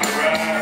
Right.